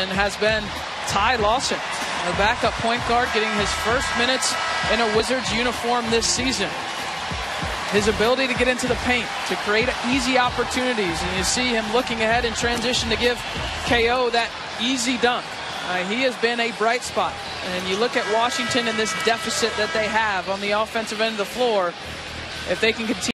has been Ty Lawson, the backup point guard, getting his first minutes in a Wizards uniform this season. His ability to get into the paint, to create easy opportunities, and you see him looking ahead in transition to give KO that easy dunk. Uh, he has been a bright spot. And you look at Washington and this deficit that they have on the offensive end of the floor, if they can continue